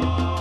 you